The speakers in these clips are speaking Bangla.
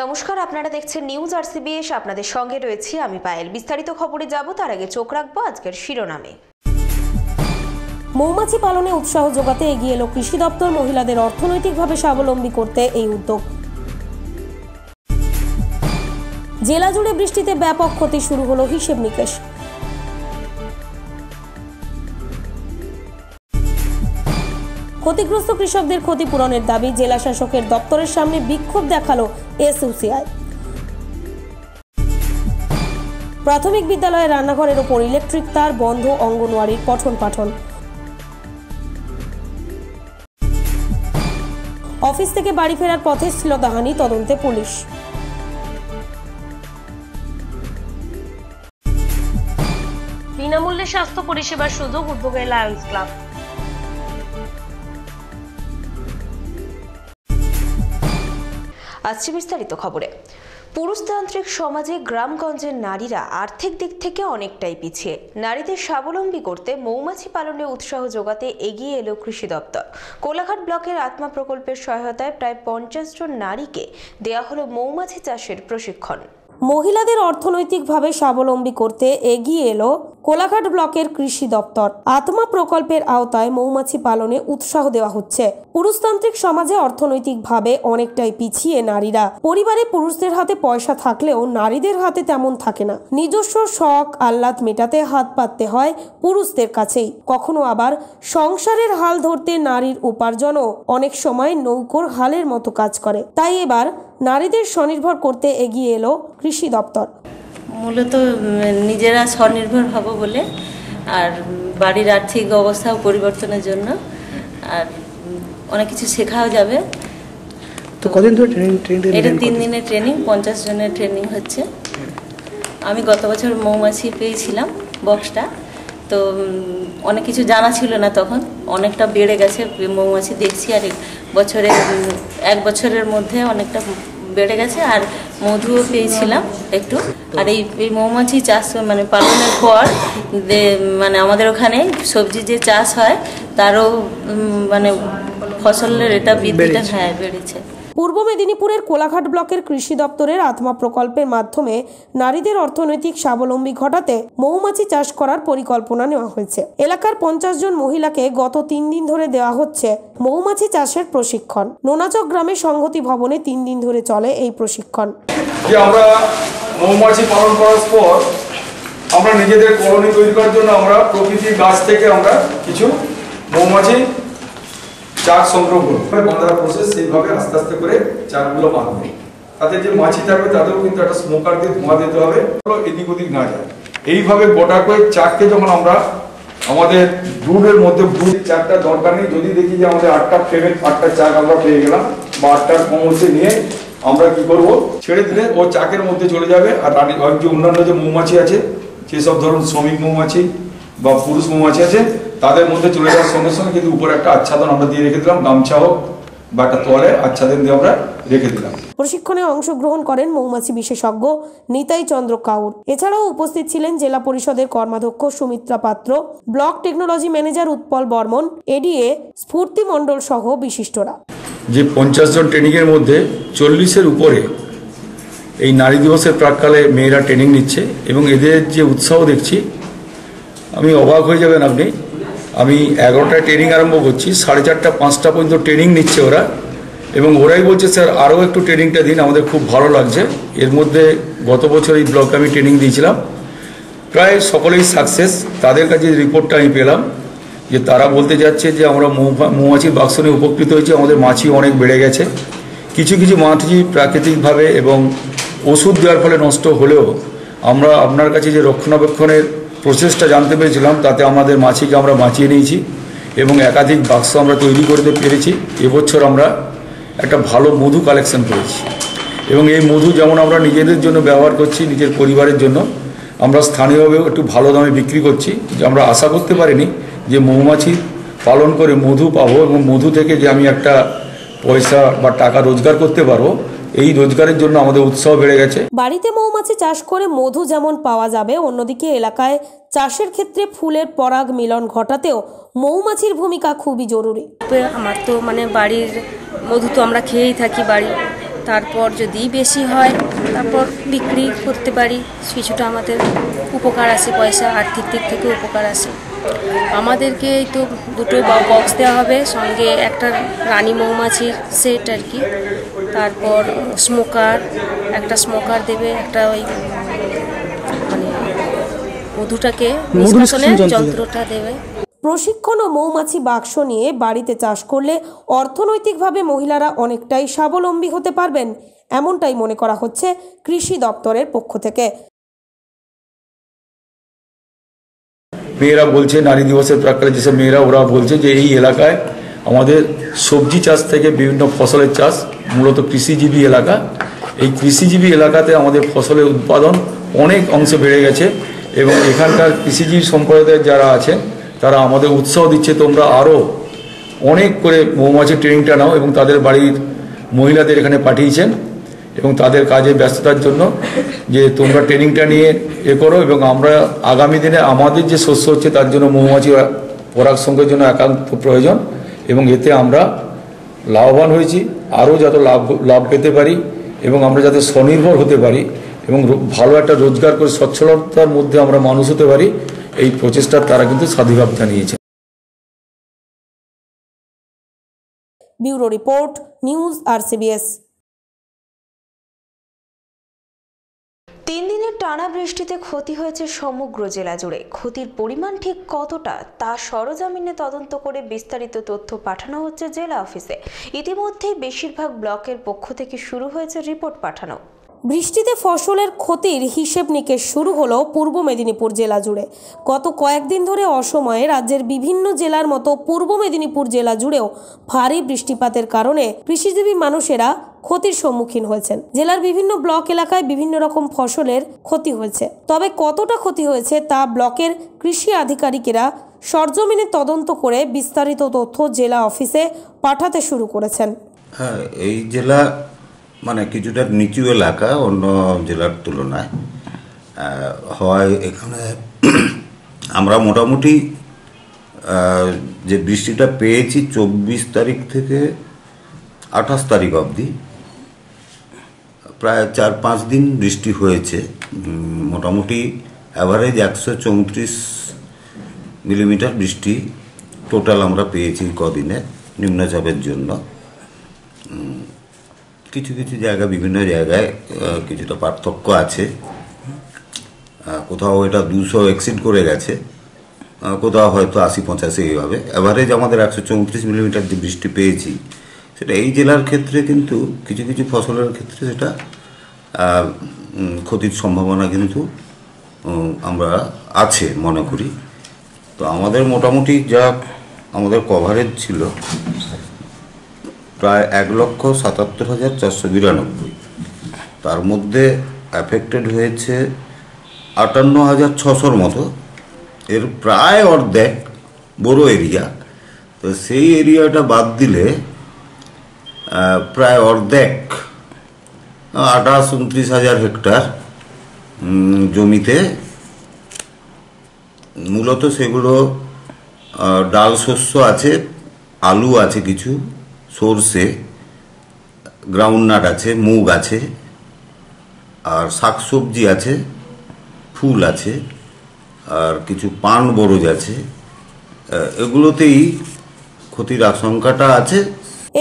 নমস্কার, আপনারা দেখছেন নিউজ আর সিবিএস আপনাদের সঙ্গে রয়েছি আমি পায়েল। বিস্তারিত খবরে যাব, তার আগে চোখ রাখব আজকের শিরোনামে। মৌমাছি পালনে উৎসাহ যোগাতে এগিয়ে এলো কৃষি দপ্তর মহিলাদের অর্থনৈতিকভাবে স্বাবলম্বী করতে এই উদ্যোগ। জেলা জুড়ে বৃষ্টিতে ব্যাপক ক্ষতি শুরু হলো হিসেব নিকেশ। ক্ষতিগ্রস্ত কৃষকদের ক্ষতিপূরণের দাবি জেলা শাসকের দপ্তরের সামনে বিক্ষোভ দেখাল এসইউসিআই প্রাথমিক বিদ্যালয়ের রান্নাঘরের ওপর ইলেকট্রিক তার, বন্ধ, অঙ্গনওয়াড়ির পঠন পাঠন। অফিস থেকে বাড়ি ফেরার পথে ছিল শ্লীলতাহানি তদন্তে পুলিশ। বিনামূল্যে স্বাস্থ্য পরিষেবার সুযোগ, উদ্যোগে লায়ন্স ক্লাব। আসছে বিস্তারিত খবরে। পুরুষতান্ত্রিক সমাজে গ্রামগঞ্জের নারীরা আর্থিক দিক থেকে অনেকটাই পিছিয়ে। নারীদের স্বাবলম্বী করতে মৌমাছি পালনে উৎসাহ যোগাতে এগিয়ে এলো কৃষি দপ্তর। কোলাঘাট ব্লকের আত্মা প্রকল্পের সহায়তায় প্রায় পঞ্চাশ জন নারীকে দেয়া হলো মৌমাছি চাষের প্রশিক্ষণ। মহিলাদের অর্থনৈতিকভাবে স্বাবলম্বী করতে এগিয়ে এলো কোলাঘাট ব্লকের কৃষি দপ্তর। আত্মা প্রকল্পের আওতায় মৌমাছি পালনে উৎসাহ দেওয়া হচ্ছে। পুরুষতান্ত্রিক সমাজে অর্থনৈতিকভাবে অনেকটাই পিছিয়ে নারীরা। পরিবারে পুরুষদের হাতে পয়সা থাকলেও নারীদের হাতে তেমন থাকে না। নিজস্ব শখ, আহ্লাদ মেটাতে হাত পাততে হয় পুরুষদের কাছেই। কখনো আবার সংসারের হাল ধরতে নারীর উপার্জনও অনেক সময় নৌকোর হালের মতো কাজ করে। তাই এবার নারীদের স্বনির্ভর করতে এগিয়ে এলো কৃষি দপ্তর। মূলত নিজেরা স্বনির্ভর হব বলে আর বাড়ির আর্থিক অবস্থাও পরিবর্তনের জন্য আর অনেক কিছু শেখাও যাবে। তো কদিন ধরে ট্রেনিং ট্রেনিং এটা তিন দিনের ট্রেনিং পঞ্চাশ জনের ট্রেনিং হচ্ছে। আমি গত বছর মৌমাছি পেয়েছিলাম বক্সটা তো অনেক কিছু জানা ছিল না তখন। অনেকটা বেড়ে গেছে মৌমাছি দেখছি আর বছরে এক বছরের মধ্যে অনেকটা বেড়ে গেছে আর মধুও পেয়েছিলাম একটু। আর এই এই মৌমাছি চাষ মানে পালনের পর মানে আমাদের ওখানে সবজি যে চাষ হয় তারও মানে ফসলের এটা বৃদ্ধিটা হ্যাঁ বেড়েছে। পূর্ব মেদিনীপুরের কোলাঘাট ব্লকের কৃষি দপ্তরের আত্মা প্রকল্পের মাধ্যমে নারীদের অর্থনৈতিক স্বাবলম্বী ঘটাতে মৌমাছি চাষ করার পরিকল্পনা নেওয়া হয়েছে। এলাকার পঞ্চাশ জন মহিলাকে গত তিন দিন ধরে দেওয়া হচ্ছে মৌমাছি চাষের প্রশিক্ষণ। নোনাচক গ্রামে সংহতি ভবনে তিন দিন ধরে চলে এই প্রশিক্ষণ। আমরা মৌমাছি পালন করার পর আমরা নিজেদের কলোনি তৈরি করার জন্য আমরা প্রকৃতির গাছ থেকে আমরা কিছু মৌমাছি চাক সংগ্রহ করব বাঁধার প্রসেস সেইভাবে আস্তে আস্তে করে চাকগুলো বাঁধবো তাতে যে মাছি থাকবে তাদেরও কিন্তু একটা স্মোকার দিয়ে ধোঁয়া দিতে হবে এদিক ওদিক না যায়। এইভাবে গোটা করে চাককে যখন আমরা আমাদের ব্রুডের মধ্যে ব্রুড চারটা দরকার নেই, যদি দেখি যে আমাদের আটটা ফ্রেমের আটটা চাক আমরা পেয়ে গেলাম, বা আটটার কম হচ্ছে নিয়ে আমরা কি করব? ছেড়ে দিলে ও চাকের মধ্যে চলে যাবে, আর যে অন্যান্য যে মৌমাছি আছে সেসব ধরুন শ্রমিক মৌমাছি বা পুরুষ মৌমাছি আছে তাদের মধ্যে চলে যাওয়ার সঙ্গে সঙ্গে কিন্তু উপরে একটা আচ্ছাদন আমরা দিয়ে রেখে দিলাম। গামছা হোক বা একটা তোয়ালে আচ্ছাদন দিয়ে আমরা রেখে দিলাম। প্রশিক্ষণে অংশগ্রহণ করেন মৌমাছি বিশেষজ্ঞ নিতাই চন্দ্র কাউর। এছাড়াও উপস্থিত ছিলেন জেলা পরিষদের কর্মাধ্যক্ষ Sumitra Patra block technology manager Utpal Barman ADA Sphurti Mondal সহ বিশিষ্টরা। যে পঞ্চাশ জন ট্রেনিংয়ের মধ্যে চল্লিশের উপরে এই নারী দিবসের প্রাককালে মেয়েরা ট্রেনিং নিচ্ছে এবং এদের যে উৎসাহ দেখছি আমি অবাক হয়ে যাবেন আপনি। আমি এগারোটায় ট্রেনিং আরম্ভ করছি, সাড়ে চারটা, পাঁচটা পর্যন্ত ট্রেনিং নিচ্ছে ওরা। এবং ওরাই বলছে, স্যার, আরও একটু ট্রেনিংটা দিন, আমাদের খুব ভালো লাগছে। এর মধ্যে গত বছর এই ব্লকে আমি ট্রেনিং দিয়েছিলাম। প্রায় সকলেই সাকসেস তাদের কাছে রিপোর্টটা আমি পেলাম, যে তারা বলতে যাচ্ছে যে, আমরা মৌমাছির বাক্স নিয়ে উপকৃত হয়েছি, আমাদের মাছি অনেক বেড়ে গেছে। কিছু কিছু মাছি প্রাকৃতিকভাবে এবং ওষুধ দেওয়ার ফলে নষ্ট হলেও আমরা আপনার কাছে যে রক্ষণাবেক্ষণের প্রসেসটা জানতে পেরেছিলাম, তাতে আমাদের মাছিকে আমরা বাঁচিয়ে নিয়েছি এবং একাধিক বাক্স আমরা তৈরি করতে পেরেছি। এবছর আমরা একটা ভালো মধু কালেকশন করেছি। এবং এই মধু যেমন আমরা নিজেদের জন্য ব্যবহার করছি, নিজের পরিবারের জন্য, আমরা স্থানীয়ভাবেও একটু ভালো দামে বিক্রি করছি। যে আমরা আশা করতে পারিনি যে মৌমাছি পালন করে মধু পাবো এবং মধু থেকে যে আমি একটা পয়সা বা টাকা রোজগার করতে পারব এই রোজগারের জন্য আমাদের উৎসাহ বেড়ে গেছে। বাড়িতে মৌমাছি চাষ করে মধু যেমন পাওয়া যাবে অন্যদিকে এলাকায় চাষের ক্ষেত্রে ফুলের পরাগ মিলন ঘটাতেও মৌমাছির ভূমিকা খুবই জরুরি। আমার তো মানে বাড়ির মধু তো আমরা খেয়েই থাকি বাড়ি। তারপর যদি বেশি হয় তারপর বিক্রি করতে পারি। কিছুটা আমাদের উপকার আসে পয়সা আর্থিক দিক থেকে উপকার আসে আমাদেরকে এই তো দুটো বক্স দেওয়া হবে সঙ্গে একটা রানী মৌমাছির সেট আর কি। তারপর স্মোকার একটা স্মোকার দেবে একটা ওই মানে মধুটাকে নিষ্কাশনের। যন্ত্রটা দেবে প্রশিক্ষণ ও মৌমাছি বাক্স নিয়ে বাড়িতে চাষ করলে অর্থনৈতিকভাবে মহিলারা অনেকটাই স্বাবলম্বী হতে পারবেন এমনটাই মনে করা হচ্ছে কৃষি দপ্তরের পক্ষ থেকে মেয়েরা বলছে নারী দিবসের প্রাককালে যেসব মেয়েরা ওরা বলছে যে এই এলাকায় আমাদের সবজি চাষ থেকে বিভিন্ন ফসলের চাষ, মূলত কৃষিজীবী এলাকা। এই কৃষিজীবী এলাকাতে আমাদের ফসলের উৎপাদন অনেক অংশে বেড়ে গেছে এবং এখানকার কৃষিজীবী সম্প্রদায়ের যারা আছেন, তারা আমাদের উৎসাহ দিচ্ছে, তোমরা আরও অনেক করে মৌমাছির ট্রেনিংটা নাও এবং তাদের বাড়ির মহিলাদের এখানে পাঠিয়েছেন এবং তাদের কাজে ব্যস্ততার জন্য যে তোমরা ট্রেনিংটা নিয়ে এ করো এবং আমরা আগামী দিনে আমাদের যে শস্য হচ্ছে তার জন্য মৌমাছি পরাগ সংখ্যার জন্য একান্ত প্রয়োজন। এবং এতে আমরা লাভবান হয়েছি, আরও যাতে লাভ লাভ পেতে পারি এবং আমরা যাতে স্বনির্ভর হতে পারি এবং ভালো একটা রোজগার করে সচ্ছলতার মধ্যে আমরা মানুষ হতে পারি, এই প্রচেষ্টার তারা কিন্তু স্বাধীনভাব জানিয়েছে bureau report, news R CBS টানা বৃষ্টিতে ক্ষতি হয়েছে সমগ্র জেলা জুড়ে। ক্ষতির পরিমাণ ঠিক কতটা তা সরজমিনে তদন্ত করে বিস্তারিত তথ্য পাঠানো হচ্ছে জেলা অফিসে। ইতিমধ্যেই বেশিরভাগ ব্লকের পক্ষ থেকে শুরু হয়েছে রিপোর্ট পাঠানো। বৃষ্টিতে ফসলের ক্ষতির হিসেব নিকেশ শুরু হলো পূর্ব মেদিনীপুর জেলা জুড়ে। গত কয়েকদিন ধরে অসময়ে রাজ্যের বিভিন্ন জেলার মতো পূর্ব মেদিনীপুর জেলা জুড়েও ভারী বৃষ্টিপাতের কারণে কৃষিজীবী মানুষেরা ক্ষতির সম্মুখীন হয়েছেন। জেলার বিভিন্ন ব্লক এলাকায় বিভিন্ন রকম ফসলের ক্ষতি হয়েছে। তবে কতটা ক্ষতি হয়েছে তা ব্লকের কৃষি আধিকারিকেরা সরজমিনে তদন্ত করে বিস্তারিত তথ্য জেলা অফিসে পাঠাতে শুরু করেছেন। হ্যাঁ এই জেলা মানে কিছুটা নিচু এলাকা, অন্য জেলার তুলনায়। হয় এখানে আমরা মোটামুটি যে বৃষ্টিটা পেয়েছি চব্বিশ তারিখ থেকে আঠাশ তারিখ অবধি প্রায় চার পাঁচ দিন বৃষ্টি হয়েছে। মোটামুটি অ্যাভারেজ একশো চৌত্রিশ মিলিমিটার বৃষ্টি টোটাল আমরা পেয়েছি কদিনে নিম্নচাপের জন্য। কিছু কিছু জায়গা, বিভিন্ন জায়গায় কিছুটা পার্থক্য আছে। কোথাও এটা দুশো এক্সিড করে গেছে। কোথাও হয়তো আশি পঁচাশি এইভাবে। অ্যাভারেজ আমাদের একশো চৌত্রিশ মিলিমিটার যে বৃষ্টি পেয়েছি সেটা এই জেলার ক্ষেত্রে কিন্তু কিছু কিছু ফসলের ক্ষেত্রে সেটা ক্ষতির সম্ভাবনা কিন্তু আমরা আছে মনে করি। তো আমাদের মোটামুটি যা আমাদের কভারেজ ছিল, প্রায় এক লক্ষ সাতাত্তর হাজার চারশো বিরানব্বই। তার মধ্যে অ্যাফেক্টেড হয়েছে আটান্ন হাজার ছশোর মতো। এর প্রায় অর্ধেক বড় এরিয়া তো সেই এরিয়াটা বাদ দিলে প্রায় অর্ধেক, আঠাশ উনত্রিশ হাজার হেক্টর জমিতে মূলত সেগুলো ডাল শস্য আছে, আলু আছে কিছু, সর্ষে গ্রাউন্ডনাট আছে, মুগ আছে, আর শাকসবজি আছে, ফুল আছে, আর কিছু পান বরজ আছে এগুলোতেই ক্ষতির আশঙ্কাটা আছে।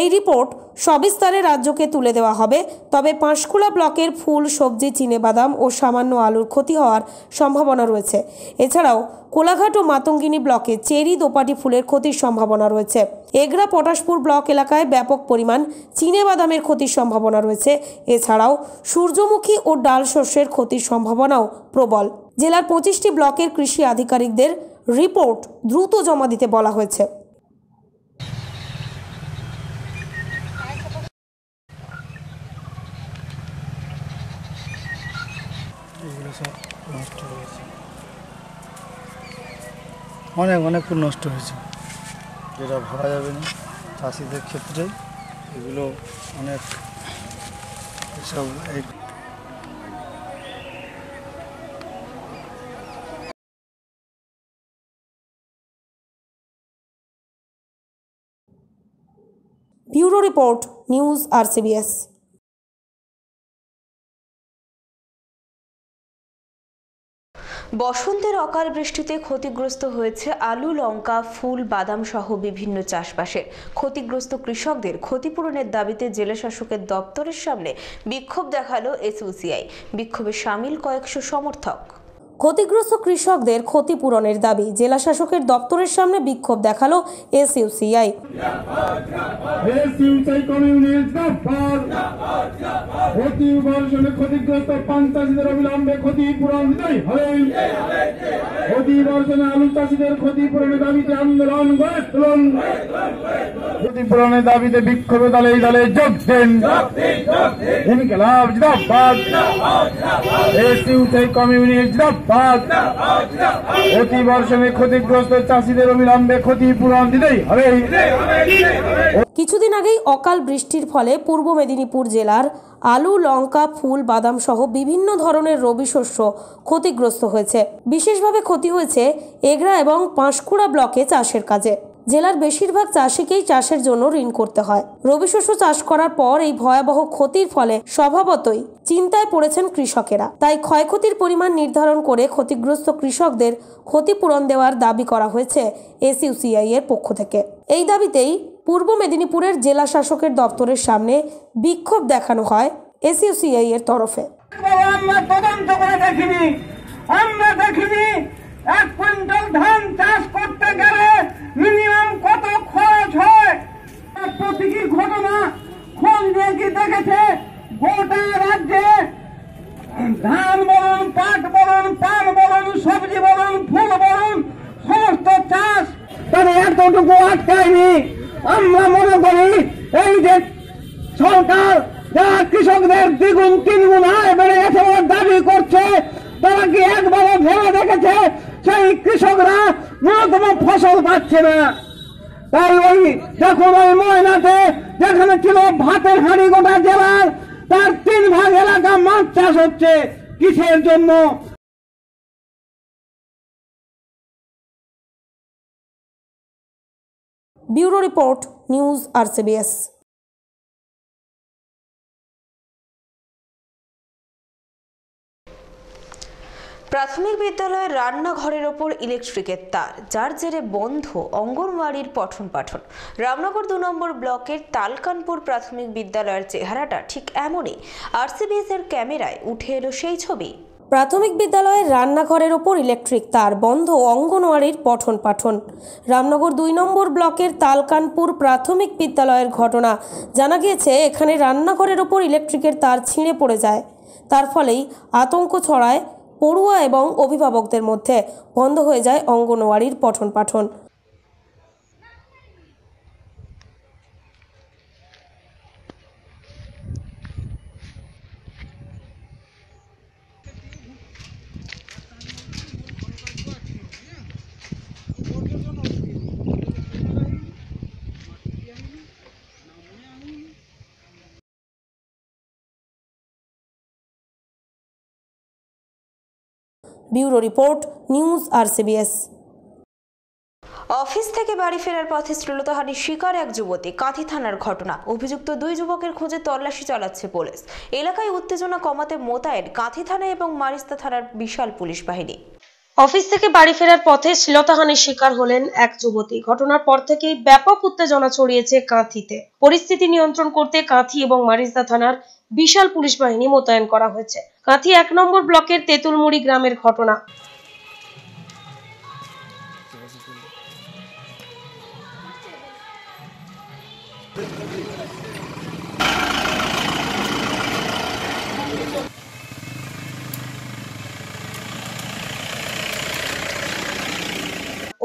এই রিপোর্ট সবিস্তারে রাজ্যকে তুলে দেওয়া হবে। তবে পাঁশকুড়া ব্লকের ফুল, সবজি, চিনেবাদাম ও সামান্য আলুর ক্ষতি হওয়ার সম্ভাবনা রয়েছে। এছাড়াও কোলাঘাট ও মাতঙ্গিনী ব্লকে চেরি, দোপাটি ফুলের ক্ষতির সম্ভাবনা রয়েছে। এগরা, পটাশপুর ব্লক এলাকায় ব্যাপক পরিমাণ চিনেবাদামের ক্ষতির সম্ভাবনা রয়েছে। এছাড়াও সূর্যমুখী ও ডাল শস্যের ক্ষতির সম্ভাবনাও প্রবল। জেলার পঁচিশটি ব্লকের কৃষি আধিকারিকদের রিপোর্ট দ্রুত জমা দিতে বলা হয়েছে এগুলো সব নষ্ট হয়েছে অনেক অনেক নষ্ট হয়েছে। যেটা ভাবা যাবে না। চাষিদের ক্ষেত্রে এগুলো অনেক এসব এই bureau report news R CBS বসন্তের অকাল বৃষ্টিতে ক্ষতিগ্রস্ত হয়েছে আলু, লঙ্কা, ফুল, বাদাম সহ বিভিন্ন চাষবাসের ক্ষতিগ্রস্ত কৃষকদের ক্ষতিপূরণের দাবিতে জেলা শাসকের দপ্তরের সামনে বিক্ষোভ দেখাল এসইউসিআই। বিক্ষোভে সামিল কয়েকশো সমর্থক। ক্ষতিগ্রস্ত কৃষকদের ক্ষতিপূরণের দাবি। জেলা শাসকের দপ্তরের সামনে বিক্ষোভ দেখাল এসইউসিআই। ক্ষতিপূরণের দাবিতে দাবিতে বিক্ষোভে দলে দলে যোগ দেন। ইনকলাব এসইউসিআই কমিউনিস্ট বর্ষণে ক্ষতিগ্রস্ত চাষিদের অবিলম্বে ক্ষতিপূরণ দিতেই হবে। কিছুদিন আগেই অকাল বৃষ্টির ফলে পূর্ব মেদিনীপুর জেলার আলু, লঙ্কা, ফুল, বাদাম সহ বিভিন্ন ধরনের রবি শস্য ক্ষতিগ্রস্ত হয়েছে। বিশেষভাবে ক্ষতি হয়েছে এগরা এবং পাঁশকুড়া ব্লকে চাষের কাজে। জেলার বেশিরভাগ চাষিকেই চাষের জন্য ঋণ করতে হয়। রবি শস্য চাষ করার পর এই ভয়াবহ ক্ষতির ফলে স্বভাবতই চিন্তায় পড়েছেন কৃষকেরা। তাই ক্ষয়ক্ষতির পরিমাণ নির্ধারণ করে ক্ষতিগ্রস্ত কৃষকদের ক্ষতিপূরণ দেওয়ার দাবি করা হয়েছে এসইউসিআই এর পক্ষ থেকে। এই দাবিতেই পূর্ব মেদিনীপুরের জেলা শাসকের দপ্তরের সামনে বিক্ষোভ দেখানো হয় এসইউসিআই এর তরফে। আমরা দেখিনি এক কুইন্টাল ধান চাষ করতে গেলে মিনিমাম কত খরচ হয়? তার প্রতীকী ঘটনা খোঁজ নিয়ে কি দেখেছে গোটা রাজ্যে। ধান বলুন, পাট বলুন পান বলুন, সবজি বলুন, ফুল বলুন, সমস্ত চাষ তবে এতটুকু আটকায়নি। আমরা মনে করি এই যে সরকার, যারা কৃষকদের দ্বিগুণ, তিনগুণ আয় বেড়ে গেছে দাবি করছে, তারা কি একবারও ভেবে দেখেছে সেই কৃষকরা ন্যূনতম ফসল পাচ্ছে না। তাই ওই দেখুন ওই ময়নাতে যেখানে ছিল ভাতের হাঁড়ি গোটা জেলার, তার তিন ভাগ এলাকা মাছ চাষ হচ্ছে কিসের জন্য? ব্যুরো রিপোর্ট, নিউজ আরসিবিএস প্রাথমিক বিদ্যালয়ের রান্নাঘরের ওপর ইলেকট্রিকের তার, যার জেরে বন্ধ অঙ্গনওয়াড়ির পঠন পাঠন। রামনগর দু নম্বর ব্লকের তালকানপুর প্রাথমিক বিদ্যালয়ের চেহারাটা ঠিক এমনই। আরসিবিএস এর ক্যামেরায় উঠে এলো সেই ছবি। প্রাথমিক বিদ্যালয়ের রান্নাঘরের ওপর ইলেকট্রিক তার, বন্ধ অঙ্গনওয়াড়ির পঠন পাঠন। রামনগর দুই নম্বর ব্লকের তালকানপুর প্রাথমিক বিদ্যালয়ের ঘটনা জানা গিয়েছে, এখানে রান্নাঘরের ওপর ইলেকট্রিকের তার ছিঁড়ে পড়ে যায়। তার ফলেই আতঙ্ক ছড়ায় পড়ুয়া এবং অভিভাবকদের মধ্যে বন্ধ হয়ে যায় অঙ্গনওয়াড়ির পঠন পাঠন bureau report news RCBS office থেকে বাড়ি ফেরার পথে শ্লীলতাহানির শিকার এক যুবতী কাঁথি থানার ঘটনা। অভিযুক্ত দুই যুবকের খোঁজে তল্লাশি চালাচ্ছে পুলিশ। এলাকায় উত্তেজনা কমাতে মোতায়েন কাঁথি থানা এবং মারিস্তা থানার বিশাল পুলিশ বাহিনী। অফিস থেকে বাড়ি ফেরার পথে শ্লীলতাহানির শিকার হলেন এক যুবতী। ঘটনার পর থেকেই ব্যাপক উত্তেজনা ছড়িয়েছে কাঁথিতে। পরিস্থিতি নিয়ন্ত্রণ করতে কাঁথি এবং মারিজদা থানার বিশাল পুলিশ বাহিনী মোতায়েন করা হয়েছে। কাঁথি এক নম্বর ব্লকের তেঁতুলমুড়ি গ্রামের ঘটনা।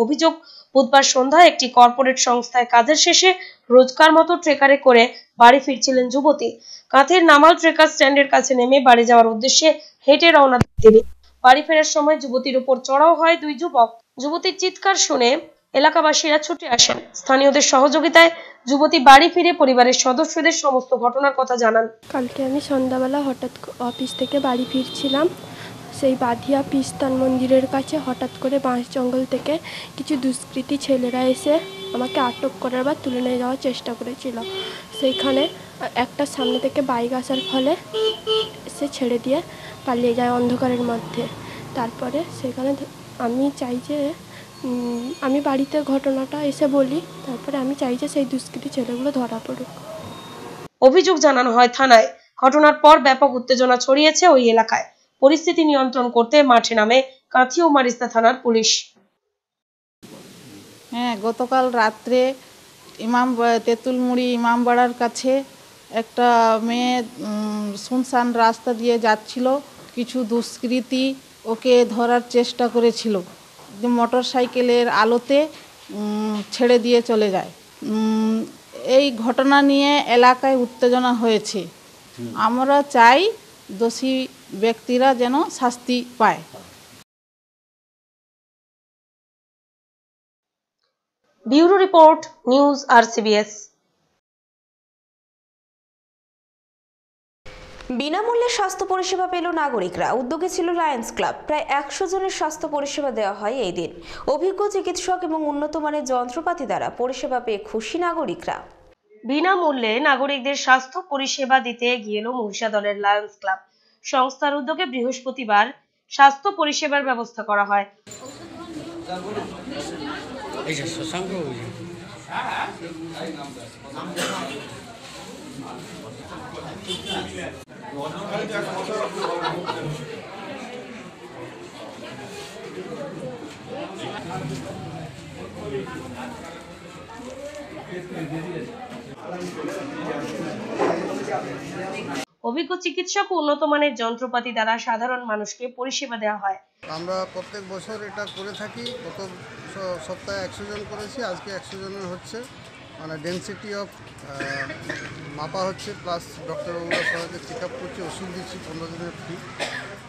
অভিযোগ, বুধবার সন্ধ্যায় একটি কর্পোরেট সংস্থায় কাজের শেষে রোজকার মতো ট্রেকারে করে বাড়ি ফিরছিলেন যুবতী। কাঁথের নামাল ট্রেকার স্ট্যান্ডের কাছে নেমে বাড়ি যাওয়ার উদ্দেশ্যে হেঁটে রওনা তিনি। বাড়ি ফেরার সময় যুবতীর উপর চড়াও হয় দুই যুবক। যুবতীর চিৎকার শুনে এলাকাবাসীরা ছুটে আসেন। স্থানীয়দের সহযোগিতায় যুবতী বাড়ি ফিরে পরিবারের সদস্যদের সমস্ত ঘটনার কথা জানান। কালকে আমি সন্ধ্যাবেলা হঠাৎ অফিস থেকে বাড়ি ফিরছিলাম। সেই বাঁধিয়া পিস্তান মন্দিরের কাছে হঠাৎ করে বাঁশ জঙ্গল থেকে কিছু দুষ্কৃতী ছেলেরা এসে আমাকে আটক করার বা তুলে নিয়ে যাওয়ার চেষ্টা করেছিল। সেইখানে একটা সামনে থেকে বাইক আসার ফলে সে ছেড়ে দিয়ে পালিয়ে যায় অন্ধকারের মধ্যে। তারপরে সেখানে আমি চাই যে আমি বাড়িতে ঘটনাটা এসে বলি, তারপরে আমি চাই যে সেই দুষ্কৃতী ছেলেগুলো ধরা পড়ুক। অভিযোগ জানানো হয় থানায়। ঘটনার পর ব্যাপক উত্তেজনা ছড়িয়েছে ওই এলাকায়। পরিস্থিতি নিয়ন্ত্রণ করতে মাঠে নামে কাঁথি ও মারিস্তা থানার পুলিশ। হ্যাঁ গতকাল রাত্রে ইমাম তেঁতুলমুড়ি ইমামবাড়ার কাছে একটা মেয়ে শুনশান রাস্তা দিয়ে যাচ্ছিল। কিছু দুষ্কৃতী ওকে ধরার চেষ্টা করেছিল। মোটর সাইকেলের আলোতে ছেড়ে দিয়ে চলে যায়। এই ঘটনা নিয়ে এলাকায় উত্তেজনা হয়েছে। আমরা চাই দোষী ব্যক্তিরা যেন শাস্তি পায়। Bureau report news RCBS. বিনামূল্যে স্বাস্থ্য পরিষেবা পেল নাগরিকরা। উদ্যোগে ছিল লায়ন্স ক্লাব। প্রায় একশো জনের স্বাস্থ্য পরিষেবা দেওয়া হয় এই দিন। অভিজ্ঞ চিকিৎসক এবং উন্নত মানের যন্ত্রপাতি দ্বারা পরিষেবা পেয়ে খুশি নাগরিকরা। বিনামূল্যে নাগরিকদের স্বাস্থ্য পরিষেবা দিতে এগিয়ে এলো মহিষাদলের লায়ন্স ক্লাব। সংস্থার উদ্যোগে বৃহস্পতিবার স্বাস্থ্য পরিষেবার ব্যবস্থা করা হয়। অভিজ্ঞ চিকিৎসক উন্নত মানের যন্ত্রপাতি দ্বারা সাধারণ মানুষকে পরিষেবা দেওয়া হয়। আমরা প্রত্যেক বছর এটা করে থাকি। গত সপ্তাহে একশো জন করেছি আজকে একশো জনের হচ্ছে। মানে ডেন্সিটি অফ মাপা হচ্ছে প্লাস ডক্টরবাবুরা সবাইকে চেক আপ করছে ওষুধ দিচ্ছি পনেরো দিনের ফ্রি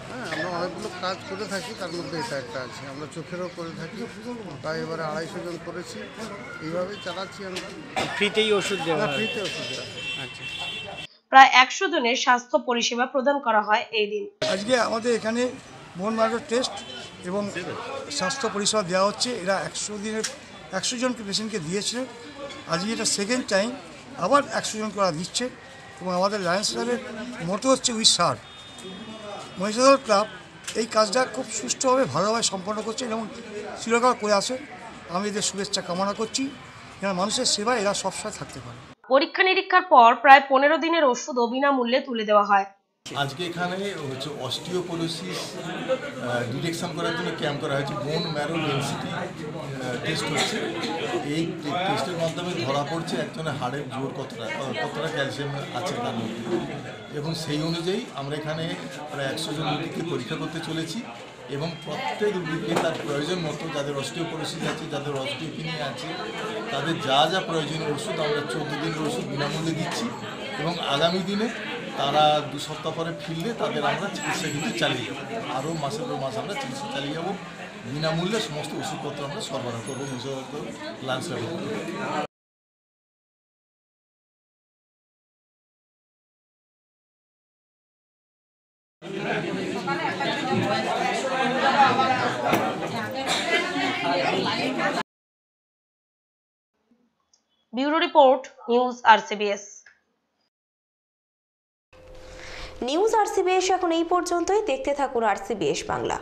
হ্যাঁ আমরা অনেকগুলো কাজ করে থাকি তার মধ্যে এটা একটা আছে। আমরা চোখেরও করে থাকি প্রায় এবারে আড়াইশো জন করেছি। এইভাবেই চালাচ্ছি আমরা। ফ্রিতেই ওষুধ দেওয়া ফ্রিতে ওষুধ দেওয়া হয়। প্রায় একশো জনের স্বাস্থ্য পরিষেবা প্রদান করা হয় এই দিন। আজকে আমাদের এখানে ম্যারো টেস্ট এবং স্বাস্থ্য পরিষেবা দেওয়া হচ্ছে। এরা একশো দিনের, একশো জনকে পেশেন্টকে দিয়েছে। আজকে এটা সেকেন্ড টাইম আবার একশো জনকে ওরা দিচ্ছে এবং আমাদের লায়ন্স ক্লাবের মোটো হচ্ছে উইথ সার মহিষাদল ক্লাব এই কাজটা খুব সুষ্ঠুভাবে, ভালোভাবে সম্পন্ন করছে এবং চিরকাল করে আসে আমি এদের শুভেচ্ছা কামনা করছি। যেন মানুষের সেবায় এরা সবসময় থাকতে পারে। পরীক্ষা নিরীক্ষার পর প্রায় পনেরো দিনের ওষুধ বিনামূল্যে তুলে দেওয়া হয়। আজকে এখানে হচ্ছে অস্টিওপোলোসিস ডিটেকশন করার জন্য ক্যাম্প করা হয়েছে। বোন ম্যারো ডেন্সিটি টেস্ট হচ্ছে। এই টেস্টের মাধ্যমে ধরা পড়ছে একজনের হাড়ের জোর কতটা কতটা ক্যালসিয়াম আছে তার মধ্যে। এবং সেই অনুযায়ী আমরা এখানে প্রায় একশো জন রোগীকে পরীক্ষা করতে চলেছি। এবং প্রত্যেক রোগীকে তার প্রয়োজন মতো যাদের অস্টিওপোলোসিস আছে, যাদের অস্টিওপিনিয়া আছে, তাদের যা যা প্রয়োজনীয় ওষুধ আমরা চোদ্দ দিনের ওষুধ বিনামূল্যে দিচ্ছি এবং আগামী দিনে তারা দু সপ্তাহ পরে ফিরলে তাদের আমরা চিকিৎসা কিন্তু চালিয়ে যাব। আরও মাসের পর মাস আমরা চিকিৎসা চালিয়ে যাব। বিনামূল্যে সমস্ত ওষুধপত্র আমরা সরবরাহ করব মুসলমান lunch bureau report news RCBS. News RCBS এখন এই পর্যন্তই। দেখতে থাকুন আরসিবিএস বাংলা।